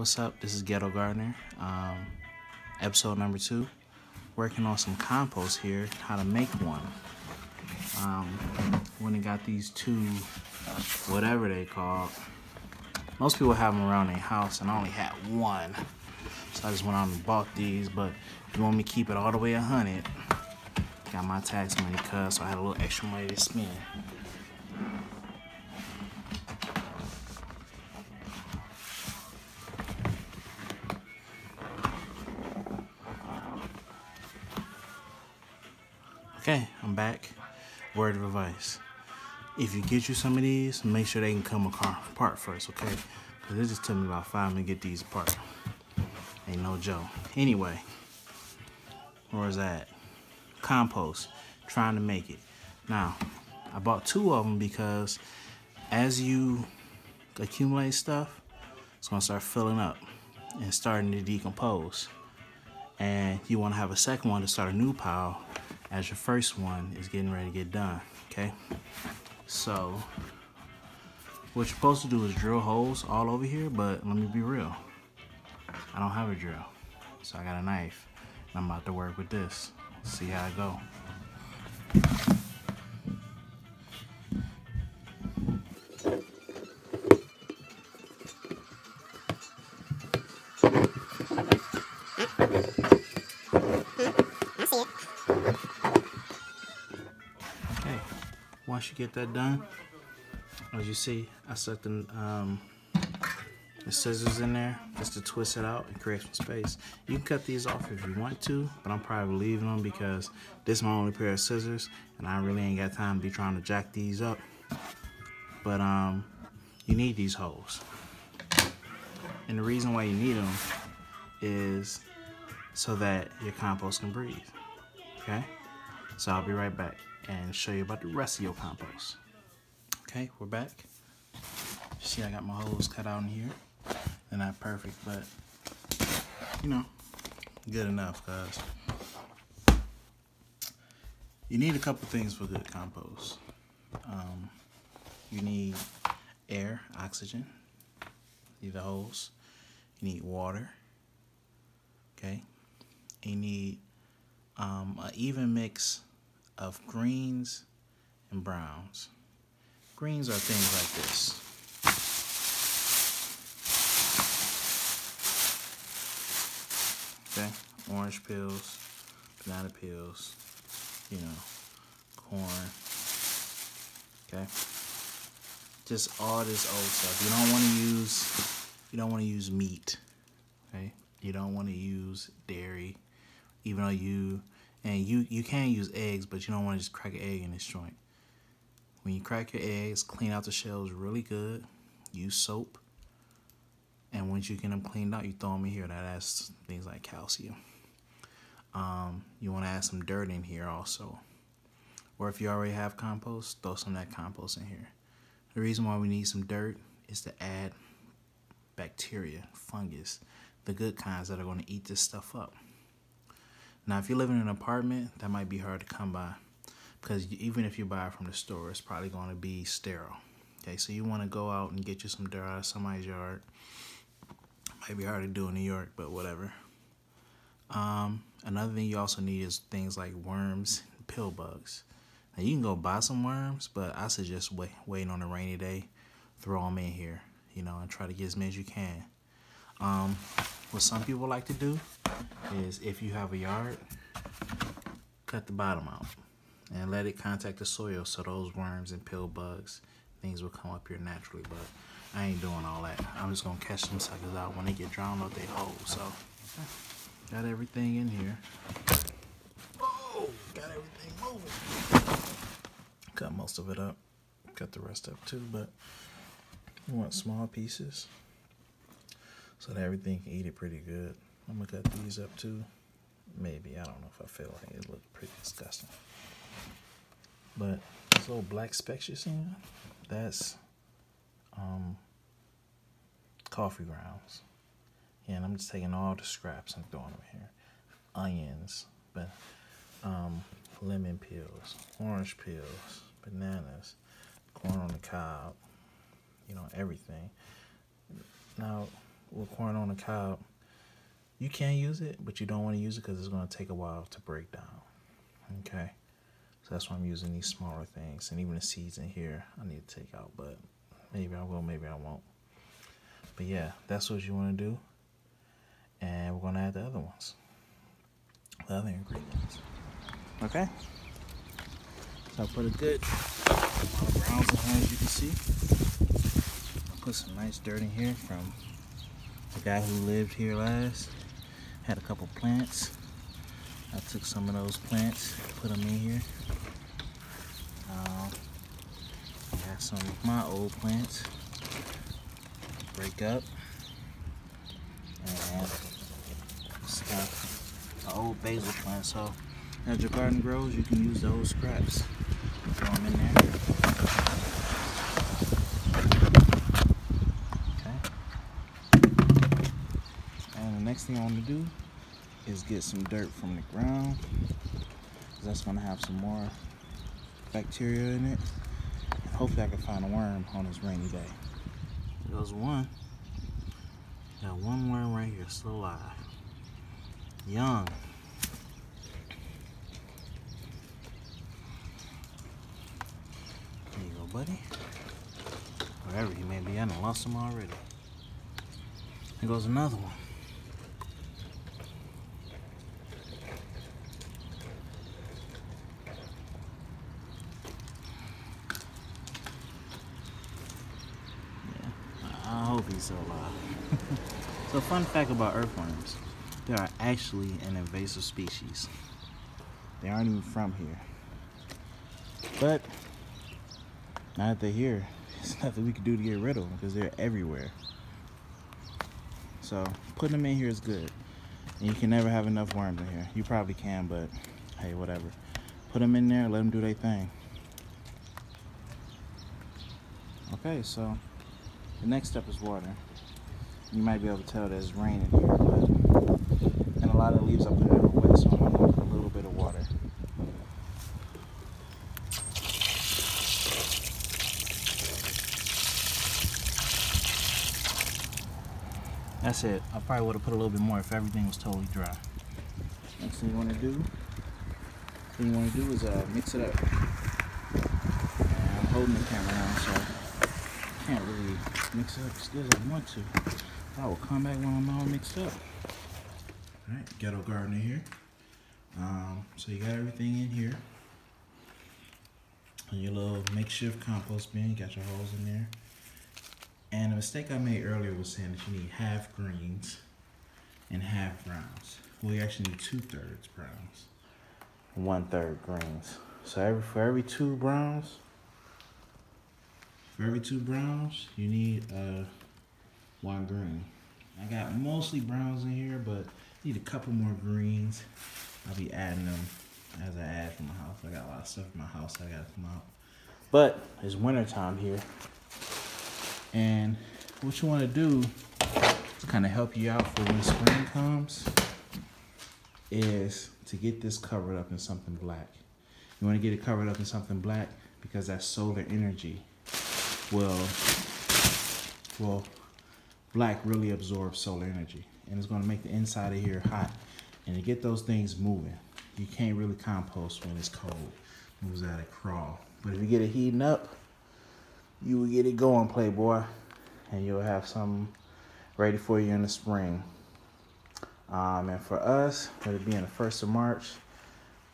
What's up? This is Ghetto Gardener, um, episode number two. Working on some compost here, how to make one. Um, when they got these two, whatever they call. Most people have them around their house, and I only had one. So I just went out and bought these, but you want me to keep it all the way a 100, got my tax money cut, so I had a little extra money to spend. Okay, I'm back. Word of advice. If you get you some of these, make sure they can come apart first, okay? Because it just took me about five minutes to get these apart. Ain't no joke. Anyway, where's that? Compost. Trying to make it. Now, I bought two of them because as you accumulate stuff, it's going to start filling up and starting to decompose. And you want to have a second one to start a new pile as your first one is getting ready to get done, okay? So, what you're supposed to do is drill holes all over here, but let me be real. I don't have a drill, so I got a knife. And I'm about to work with this. See how it go. Once you get that done, as you see, I set the, um, the scissors in there just to twist it out and create some space. You can cut these off if you want to, but I'm probably leaving them because this is my only pair of scissors and I really ain't got time to be trying to jack these up. But um, you need these holes. And the reason why you need them is so that your compost can breathe, okay? So I'll be right back and show you about the rest of your compost. Okay, we're back. See, I got my holes cut out in here. They're not perfect, but you know, good enough, guys. You need a couple things for good compost. Um, you need air, oxygen, need the holes. You need water, okay? You need um, an even mix of greens and browns. Greens are things like this. Okay, orange peels, banana peels, you know, corn, okay? Just all this old stuff. You don't want to use, you don't want to use meat, okay? You don't want to use dairy, even though you and you, you can use eggs, but you don't want to just crack an egg in this joint. When you crack your eggs, clean out the shells really good. Use soap. And once you get them cleaned out, you throw them in here. That adds things like calcium. Um, you want to add some dirt in here also. Or if you already have compost, throw some of that compost in here. The reason why we need some dirt is to add bacteria, fungus, the good kinds that are going to eat this stuff up. Now, if you live in an apartment, that might be hard to come by because even if you buy it from the store, it's probably going to be sterile. Okay, so you want to go out and get you some dirt out of somebody's yard. Might be hard to do in New York, but whatever. Um, another thing you also need is things like worms, pill bugs. Now you can go buy some worms, but I suggest wait, waiting on a rainy day, throw them in here, you know, and try to get as many as you can. Um, what some people like to do is if you have a yard, cut the bottom out and let it contact the soil so those worms and pill bugs, things will come up here naturally. But I ain't doing all that. I'm just gonna catch them suckers out when they get drowned out they hole. So got everything in here. Oh, got everything moving. Cut most of it up. Cut the rest up too, but you want small pieces so that everything can eat it pretty good. I'm gonna cut these up too. Maybe, I don't know if I feel like it looks pretty disgusting. But this little black specks you're seeing, that's um, coffee grounds. Yeah, and I'm just taking all the scraps and throwing them here. Onions, but um, lemon peels, orange peels, bananas, corn on the cob, you know, everything. Now, with corn on the cob, you can use it, but you don't want to use it because it's going to take a while to break down. Okay. So that's why I'm using these smaller things. And even the seeds in here, I need to take out, but maybe I will, maybe I won't. But yeah, that's what you want to do. And we're going to add the other ones, the other ingredients. Okay. So I put a good browns in here, as you can see. I put some nice dirt in here from the guy who lived here last. Had a couple plants. I took some of those plants, put them in here. Um, I got some of my old plants. Break up. And stuff. An old basil plant. So as your garden grows, you can use those scraps. Throw them in there. Okay. Next thing I want to do is get some dirt from the ground. That's going to have some more bacteria in it. And hopefully I can find a worm on this rainy day. There's one. Got one worm right here, still alive. Young. There you go, buddy. Wherever he may be, I done lost him already. There goes another one. Hope he's still alive. so fun fact about earthworms, they are actually an invasive species. They aren't even from here. But now that they're here, there's nothing we can do to get rid of them because they're everywhere. So putting them in here is good. And you can never have enough worms in here. You probably can, but hey, whatever. Put them in there, let them do their thing. Okay, so the next step is water. You might be able to tell there's rain in here, but and a lot of leaves up there are wet, so I'm gonna put a little bit of water. That's it. I probably would have put a little bit more if everything was totally dry. Next thing you want to do, thing you want to do is uh, mix it up. And I'm holding the camera now, so can't really mix up as good as I want to. I will come back when I'm all mixed up. All right, ghetto gardener here. Um, so you got everything in here. And your little makeshift compost bin, you got your holes in there. And the mistake I made earlier was saying that you need half greens and half browns. Well, you actually need two thirds browns, one third greens. So every for every two browns, for every two browns, you need uh, one green. I got mostly browns in here, but need a couple more greens. I'll be adding them as I add from my house. I got a lot of stuff in my house I gotta come out. But it's winter time here. And what you wanna do to kind of help you out for when spring comes is to get this covered up in something black. You wanna get it covered up in something black because that's solar energy will, well, black really absorbs solar energy and it's gonna make the inside of here hot. And to get those things moving, you can't really compost when it's cold. Moves out of crawl. But if you get it heating up, you will get it going, Playboy. And you'll have something ready for you in the spring. Um, and for us, with it being the first of March,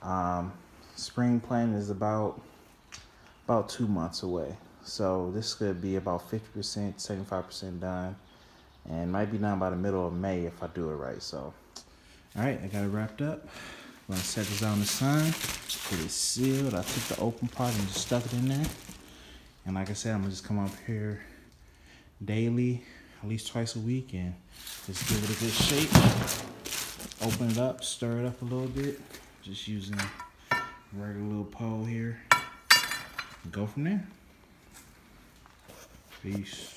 um, spring planting is about about two months away. So this could be about 50%, 75% done. And might be done by the middle of May if I do it right. So, all right, I got it wrapped up. I'm gonna set this out in the sun, get it sealed. I took the open part and just stuck it in there. And like I said, I'm gonna just come up here daily, at least twice a week, and just give it a good shape. Open it up, stir it up a little bit, just using a regular little pole here. Go from there. É isso.